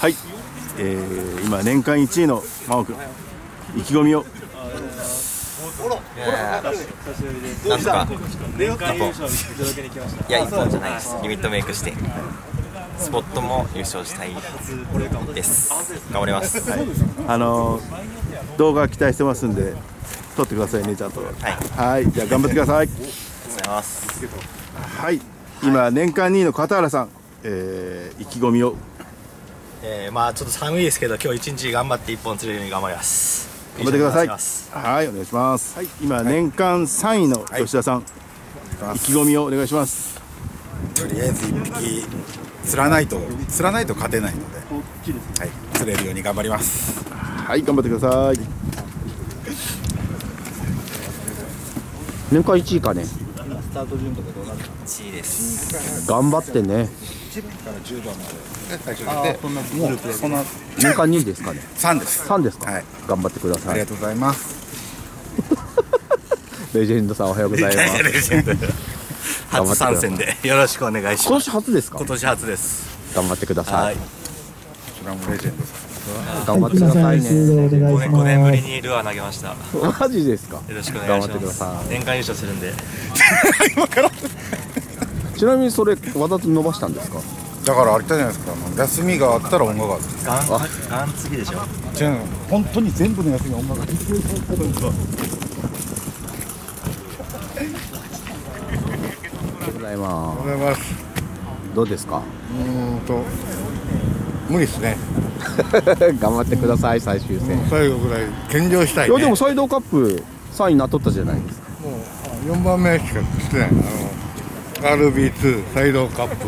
はい、えー、今年間1位の真央君意気込みを。なんとか一本いや一本じゃないです。リミットメイクして。スポットも優勝したいです。頑張ります。はい、あのー、動画期待してますんで撮ってくださいねちゃんと。はい。はい。じゃあ頑張ってください。はい。今年間2位の片原さん、えー、意気込みをえー、まあちょっと寒いですけど今日一日頑張って一本釣れるように頑張ります。頑張ってください。はいお願いします。はい。今年間3位の吉田さん、はい、意気込みをお願いします。とりあえず一匹釣らないと釣らないと勝てないので、はい、釣れるように頑張ります。はい頑張ってください。年間1位かね。スタート順とかどうなる1位です頑張ってね1番から10番まで最初でそんなグループでその年間2位ですかね。3です。3ですか、はい、頑張ってください。ありがとうございます。レジェンドさんおはようございます。レジェンド。初参戦でよろしくお願いします。今年初ですか？今年初です。頑張ってください。こちらもレジェンドさん。頑張ってくださいね。5年 ,5 年ぶりにルアー投げました。マジですか？よろしくお願いします。年間優勝するんで。今からちなみにそれわざと伸ばしたんですか？だからあれじゃないですか。休みがあったら音楽があるガン次でしょ。違う本当に全部の休み音楽がございますございます。どうですか？うんと無理ですね。頑張ってください最終戦。最後ぐらい献上したい、ね、いやでもサイドカップ3位になっとったじゃないですか。もう4番目しかしてない。あの RB2 サイドカップ。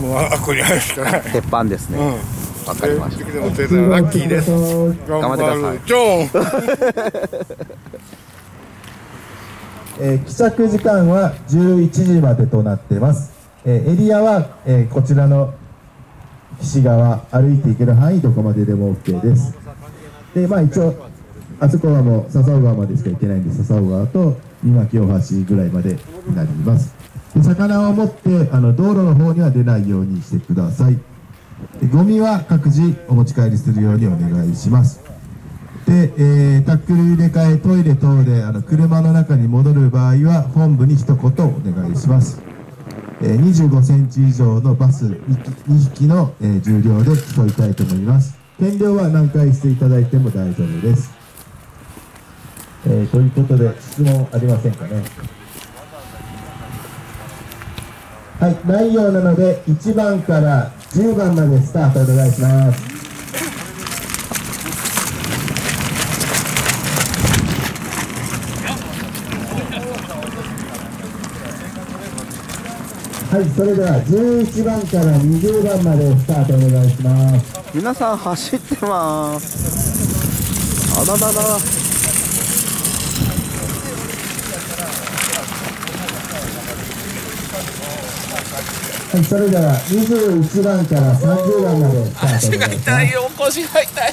もうあこれあるしかない。鉄板ですね。わ、うん、かりました。ラッキーです。頑張ってください。ジョンえー、帰着時間は11時までとなっています、えー、エリアは、えー、こちらの岸側歩いていける範囲どこまででも OK です。でまあ一応あそこはもう笹尾川までしか行けないんで笹尾川と三巻大橋ぐらいまでになります。で魚を持ってあの道路の方には出ないようにしてください。ゴミは各自お持ち帰りするようにお願いします。で、えー、タックル入れ替えトイレ等であの車の中に戻る場合は本部に一言お願いします。えー、25センチ以上のバス 2, 2匹の、えー、重量で競いたいと思います。減量は何回していただいても大丈夫です、え、ということで質問ありませんかね？はい内容なので1番から10番までスタートお願いします。はいそれでは11番から20番までスタートお願いします。皆さん走ってます。あららら。はいそれでは21番から30番までスタートお願いします痛いよ腰が痛い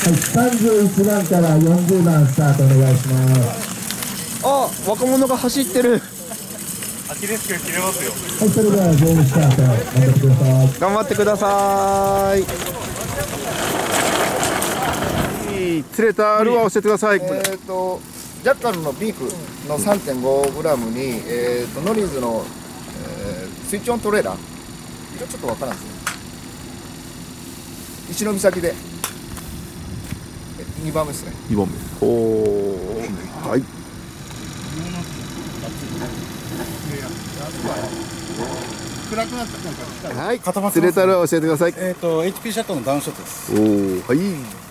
はい、31番から40番スタートお願いします。あ若者が走ってる。アキレス腱切れますよはいそれではゲームスタート。頑張ってください。頑張ってください釣れたルアー教えてください。えっ、ー、とジャッカルのビーフの 3.5g に、えーと、ノリーズの、えー、スイッチオントレーラーちょっとわからんですね一の岬で2番目ですね2番目おおはい。暗くなったはい。釣れたら教えてください。えっ、ー、と HP シャットのダウンショットですおおはい。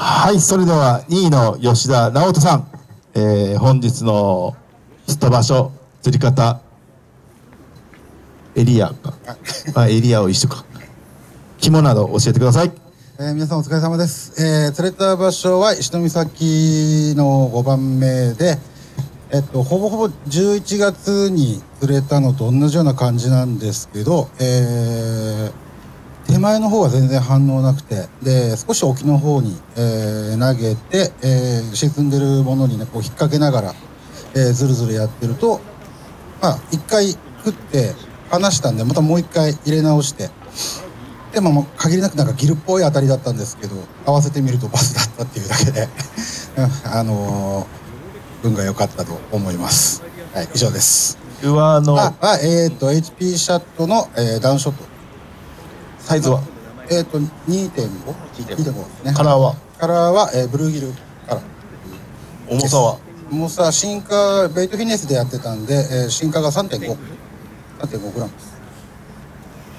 はいそれでは2位の吉田直人さん、えー、本日の出場所釣り方エリアか。あエリアを一緒か。肝など教えてください。えー、皆さんお疲れ様です。えー、釣れた場所は石岬の5番目で、えっと、ほぼほぼ11月に釣れたのと同じような感じなんですけど、えー、手前の方は全然反応なくて、で、少し沖の方に、えー、投げて、えー、沈んでるものにね、こう引っ掛けながら、えーずるずるやってるとまあ一回食って離したんでまたもう一回入れ直してでももう限りなくなんかギルっぽい当たりだったんですけど合わせてみるとバスだったっていうだけでうん あのー運が良かったと思います。はい以上です。上のああえっ、と HP シャットの、えーダウンショットサイズは？えっ、と 2.5?2.5 ですね。カラーは？カラーは、えーブルーギルカラー。重さは？重さ進化ベイトフィネスでやってたんで、えー進化が3.5 3.5グラムです。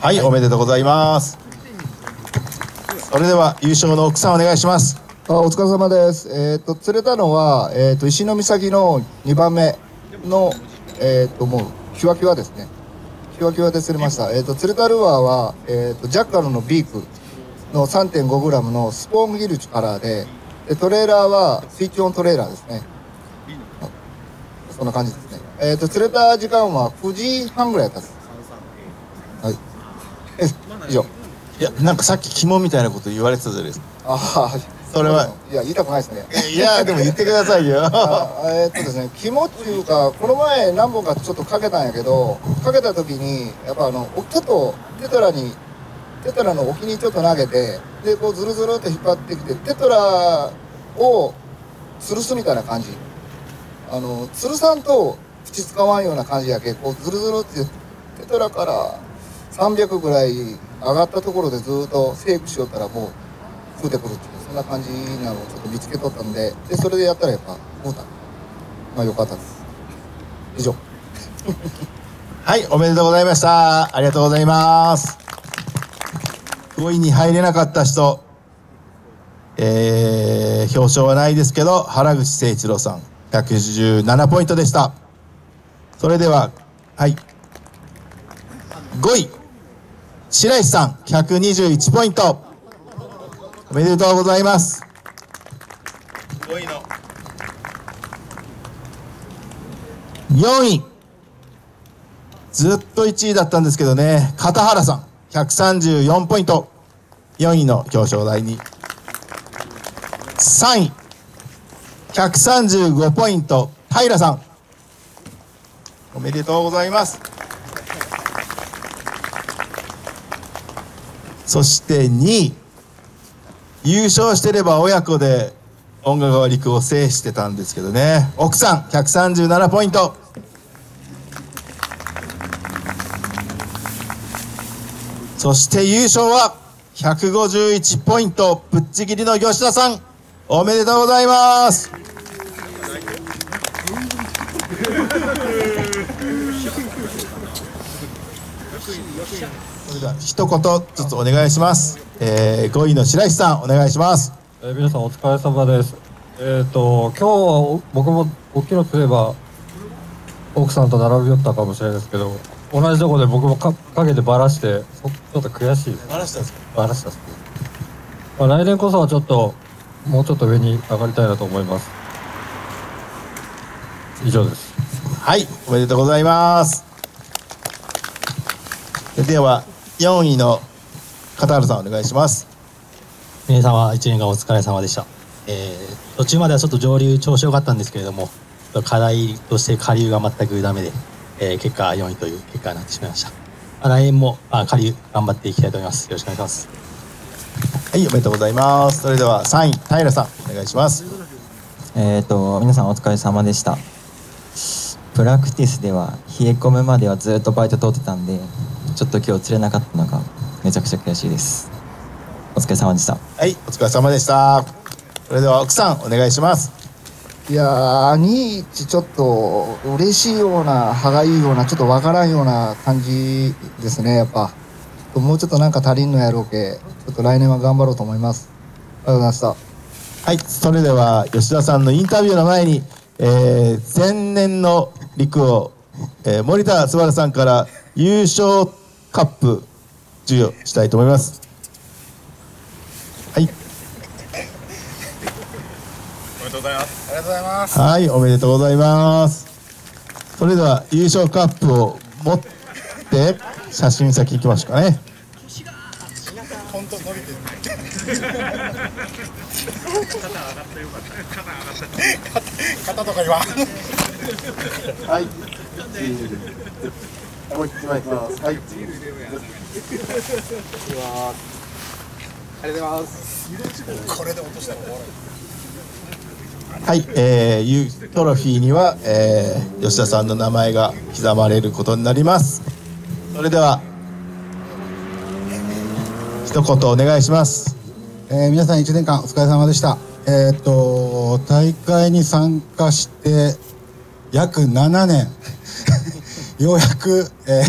はい、おめでとうございます。それでは優勝の奥さんお願いします。あお疲れ様です。えっ、と釣れたのはえっ、と石岬の2番目のえっ、ともうキワキワですね。キワキワで釣れました。えっ、と釣れたルアーはえっ、とジャッカルのビークの 3.5g のスポーンギルカラーででトレーラーはスイッチオントレーラーですね。そんな感じですね。えっ、と釣れた時間は9時半ぐらいだったんです。はい。え以上。いやなんかさっき肝みたいなこと言われてたじゃないですかああ。それはいや言いたくないですね。いやでも言ってくださいよあえーっとですね、肝っていうか、この前何本かちょっとかけたんやけど、かけた時に、やっぱあの、ちょっとテトラに、テトラの沖にちょっと投げて、で、こうズルズルって引っ張ってきて、テトラを吊るすみたいな感じ。あの、吊るさんと口使わんような感じやけ、こうズルズルって、テトラから300ぐらい上がったところでずーっとセークしよったらもう、食うてくるっていうそんな感じなのをちょっと見つけとったんででそれでやったらやっぱ思った。まあよかったです。以上。はいおめでとうございました。ありがとうございます。5位に入れなかった人。えー、表彰はないですけど原口誠一郎さん。117ポイントでした。それでははい。5位。白石さん。121ポイント。おめでとうございます。5位の。4位。ずっと1位だったんですけどね。片原さん134ポイント。4位の表彰台に。3位。135ポイント。平さん。おめでとうございます。そして2位優勝してれば親子で音楽川陸を制してたんですけどね。奥さん137ポイント。そして優勝は151ポイント。ぶっちぎりの吉田さん。おめでとうございます。それでは一言ずつお願いします、えー、5位の白石さんお願いしますえー皆さんお疲れ様です。えっ、と、今日僕も大きいの釣れば、奥さんと並び寄ったかもしれないですけど、同じとこで僕もか陰でバラして、そちょっと悔しいです。バラしたんですか？バラしたっす。まあ、来年こそはちょっと、もうちょっと上に上がりたいなと思います。以上です。はい、おめでとうございます。では、4位の片原さんお願いします。皆様一年間お疲れ様でした、えー途中まではちょっと上流調子良かったんですけれども課題として下流が全くダメで、えー結果4位という結果になってしまいました、まあ来年もあ下流頑張っていきたいと思いますよろしくお願いしますはい、おめでとうございます。それでは3位、平さんお願いします。えー、と皆さんお疲れ様でしたプラクティスでは冷え込むまではずっとバイト通ってたんでちょっと今日釣れなかったのがめちゃくちゃ悔しいです。お疲れ様でした。はい、お疲れ様でした。それでは奥さんお願いします。いやー兄一ちょっと嬉しいような歯がいいようなちょっとわからんような感じですねやっぱ。もうちょっとなんか足りんのやろうけちょっと来年は頑張ろうと思います。ありがとうございました。はい、それでは吉田さんのインタビューの前に、えー前年の陸を、えー森田すばらさんから優勝カップ授与したいと思います。はい。おめでとうございます。ありがとうございます。はい、おめでとうございます。それでは優勝カップを持って写真先行きましょうかね。本当伸びてる。肩上がってよかった。肩上がった。肩とか言わん。はいもう一枚いきますはいありがとうございますこれで落としたら終わるはい、えー、ユートロフィーには、えー、吉田さんの名前が刻まれることになります。それでは一言お願いします、えー皆さん1年間お疲れ様でした。えーっと大会に参加して約7年。ようやく、え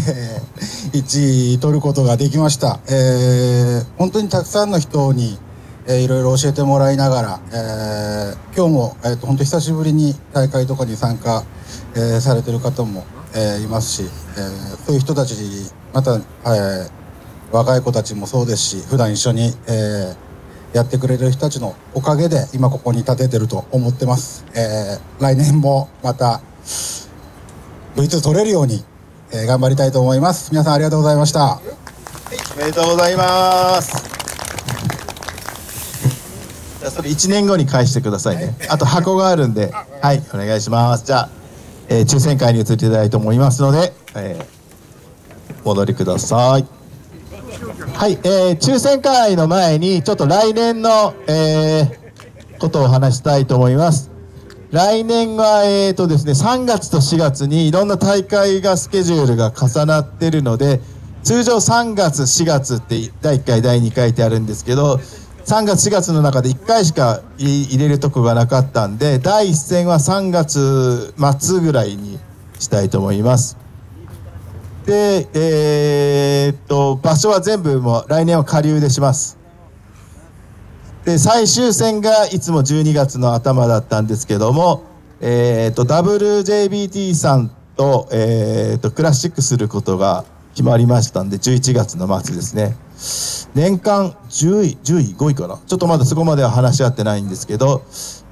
ー、1位取ることができました、えー本当にたくさんの人に、えーいろいろ教えてもらいながら、えー今日も、えー、と本当久しぶりに大会とかに参加、えーされてる方も、えーいますし、えーそういう人たちにまた、えー若い子たちもそうですし普段一緒に、えーやってくれる人たちのおかげで今ここに立ててると思ってます、えー来年もまた V2 取れるように、えー頑張りたいと思います。皆さんありがとうございました。おめでとうございます。じゃあそれ1年後に返してくださいね。あと箱があるんで。はいお願いします。じゃあ、えー抽選会に移っていただいと思いますので、えーお戻りください。はい、えー抽選会の前にちょっと来年の、えーことをお話したいと思います来年は、えーとですね、3月と4月にいろんな大会がスケジュールが重なってるので通常3月4月って第1回第2回ってあるんですけど3月4月の中で1回しか入れるとこがなかったんで第1戦は3月末ぐらいにしたいと思います。でえーっと場所は全部もう来年は下流でします。で最終戦がいつも12月の頭だったんですけども、えー、と WJBT さんと,、えー、とクラシックすることが決まりましたんで11月の末ですね。年間10位10位5位かな。ちょっとまだそこまでは話し合ってないんですけど、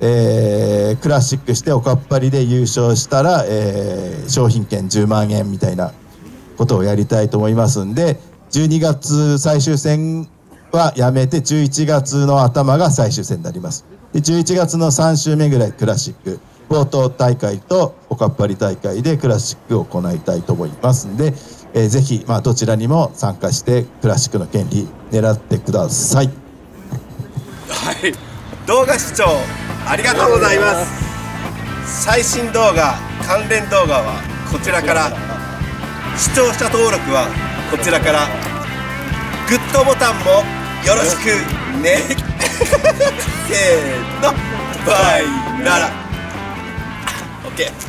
えークラシックしておかっぱりで優勝したら、えー商品券10万円みたいなことをやりたいと思いますんで12月最終戦はやめて11月の頭が最終戦になります。で11月の3週目ぐらいクラシック冒頭大会とおかっぱり大会でクラシックを行いたいと思いますんで、えーぜひ、まあ、どちらにも参加してクラシックの権利狙ってください。はい。動画視聴ありがとうございます。最新動画関連動画はこちらから。視聴者登録はこちらから。グッドボタンもよろしくね。せーの。バイなら OK